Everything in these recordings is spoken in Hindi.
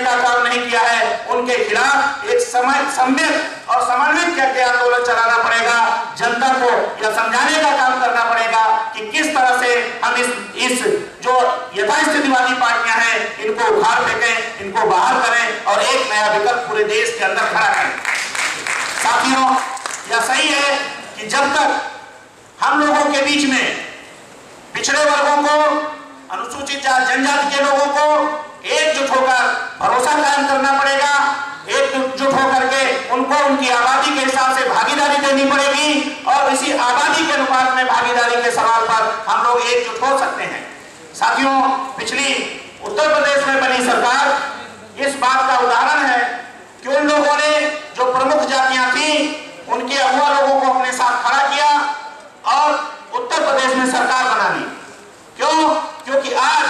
नहीं किया है, उनके खिलाफ एक समय सम्यक और समन्वित करके आंदोलन चलाना पड़ेगा। जनता को यह समझाने का काम करना पड़ेगा कि किस तरह से हम इस इस जो यथास्थितिवादी पार्टियाँ हैं, इनको उखाड़ फेंकें, इनको बाहर करें और एक नया विकल्प पूरे देश के अंदर खड़ा करें। साथियों, यह सही है कि जब तक हम लोगों के बीच में पिछड़े वर्गों को, अनुसूचित जनजाति के लोगों को एकजुट होकर भरोसा कायम करना पड़ेगा। एकजुट होकर के उनको उनकी आबादी के हिसाब से भागीदारी देनी पड़ेगी और इसी आबादी के अनुपात में भागीदारी के सवाल पर हम लोग एकजुट हो सकते हैं। साथियों, पिछली उत्तर प्रदेश में बनी सरकार इस बात का उदाहरण है कि उन लोगों ने जो प्रमुख जातियाँ थी, उनके अगुआ लोगों को अपने साथ खड़ा किया और उत्तर प्रदेश में सरकार बना ली। क्यों? क्योंकि आज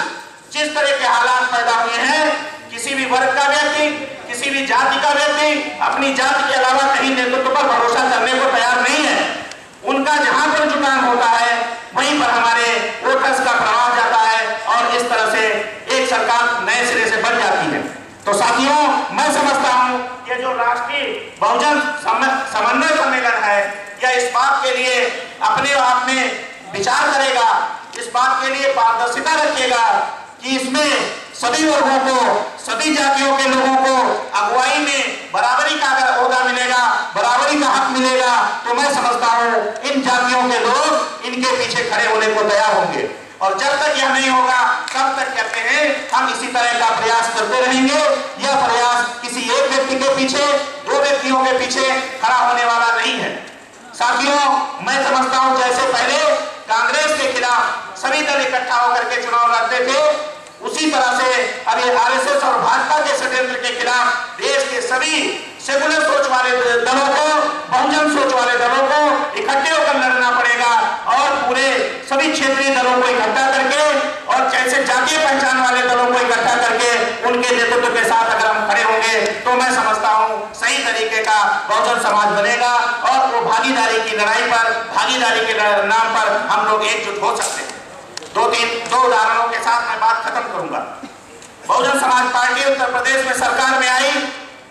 जिस तरह के हालात पैदा हुए हैं किसी भी वर्ग का व्यक्ति, किसी भी जाति का व्यक्ति अपनी जाति के अलावा कहीं नेतृत्व पर भरोसा करने को तैयार नहीं है। उनका जहाँ पर जुटान होता है, वहीं पर हमारे वोटर्स का प्रवाह जाता है और इस तरह से एक सरकार नए सिरे से बन जाती है। तो साथियों, मैं समझता हूँ ये जो राष्ट्रीय बहुजन समन्वय सम्मेलन है, यह इस बात के लिए अपने आप में विचार करेगा, इस बात के लिए पारदर्शिता रखेगा कि इसमें सभी वर्गों को सभी जातियों के लोगों को अगुवाई में बराबरी का अगर होगा मिलेगा, बराबरी का हक मिलेगा तो मैं समझता हूँ इन जातियों के लोग इनके पीछे खड़े होने को तैयार होंगे। और जब तक यह नहीं होगा, तब तक कहते हैं, हम इसी तरह का प्रयास करते रहेंगे। यह प्रयास किसी एक व्यक्ति के पीछे, दो व्यक्तियों के पीछे खड़ा होने वाला नहीं है। साथियों, मैं समझता हूँ जैसे पहले कांग्रेस के खिलाफ सभी दल इकट्ठा होकर के चुनाव लड़ते थे, उसी तरह से आरएसएस और भाजपा के षड्यंत्र के खिलाफ देश के सभी सेकुलर सोच वाले दलों को, बहुजन सोच वाले दलों को इकट्ठे होकर लड़ना पड़ेगा और पूरे सभी क्षेत्रीय दलों को इकट्ठा करके और जैसे जातीय पहचान वाले दलों को इकट्ठा करके उनके नेतृत्व के साथ अगर हम खड़े होंगे तो मैं समझता हूँ सही तरीके का बहुजन समाज बनेगा और वो भागीदारी की लड़ाई पर, भागीदारी के नाम पर हम लोग एकजुट हो सकते हैं। दो तीन दो उदाहरणों के साथ मैं बात खत्म करूँगा। बहुजन समाज पार्टी उत्तर प्रदेश में सरकार में आई।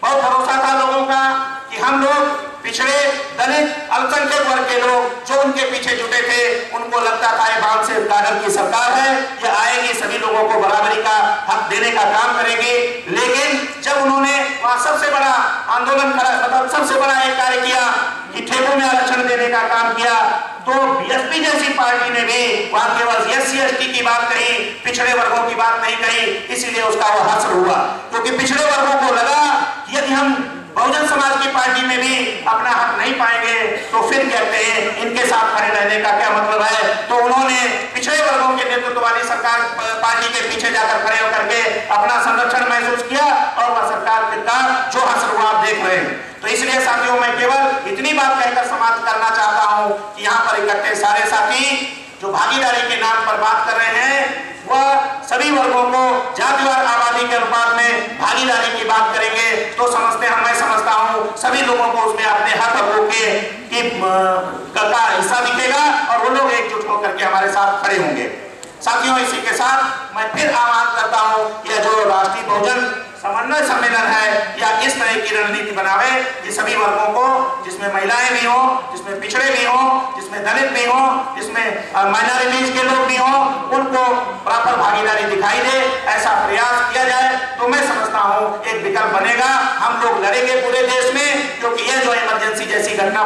बहुत भरोसा था लोगों का कि हम लोग पिछड़े दलित, अल्पसंख्यक वर्ग के लोग जो उनके पीछे जुटे थे, उनको लगता था ये बाल से कागज़ की सरकार है। ये आएगी, सभी लोगों को बराबरी का हक देने का काम करेगी। लेकिन जब उन्होंने वहाँ सबसे बड़ा आंदोलन करा मतलब सबसे बड़ा एक कार्य किया कि ठेकों में आरक्षण देने का काम किया तो बीएसपी जैसी पार्टी ने भी वहाँ केवल एस सी की बात कही पिछड़े वर्गों की बात नहीं कही इसीलिए उसका वो हासिल हुआ। क्योंकि पिछड़े वर्गों को लगा यदि हम बहुजन समाज की पार्टी में भी अपना हक नहीं पाएँगे तो फिर कहते हैं, इनके साथ खड़े रहने का क्या मतलब है तो उन्होंने पिछड़े वर्गों के नेतृत्व वाली सरकार पार्टी के पीछे जाकर खड़े होकर के अपना संरक्षण महसूस किया और वह सरकार का जो हासिल हुआ आप देख रहे हैं तो इसलिए साथियों मैं केवल इतनी बात कहकर समाप्त करना चाहता हूँ कि इकट्ठे सारे साथी जो भागीदारी के नाम पर बात कर रहे हैं, वह सभी वर्गों को जातिवार आबादी के अनुपात में भागीदारी की बात करेंगे। तो समझते हैं, मैं समझता हूँ, सभी लोगों को उसमें अपने हक हकों के, की का हिस्सा दिखेगा और वो लोग एकजुट होकर के हमारे साथ खड़े होंगे। साथियों, इसी के साथ मैं फिर आह्वान करता हूँ यह जो राष्ट्रीय बहुजन समन्वय सम्मेलन है, या इस तरह की रणनीति बनावे कि सभी वर्गों को, जिसमें महिलाएँ भी हों, जिसमें पिछड़े भी हों, जिसमें दलित भी हों, जिसमें माइनॉरिटीज के लोग भी हों, उनको प्रॉपर भागीदारी दिखाई दे, ऐसा प्रयास किया जाए तो मैं समझता हूँ एक विकल्प बनेगा, हम लोग लड़ेंगे पूरे देश में, क्योंकि यह जो इमरजेंसी जैसी घटना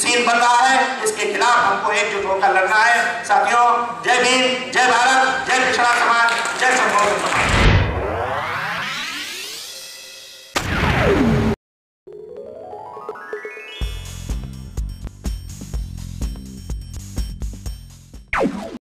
सीन बन रहा है, इसके खिलाफ हमको एकजुट होकर लड़ना है। साथियों, जय भीम, जय भारत, जय पिछड़ा समाज, जय संभव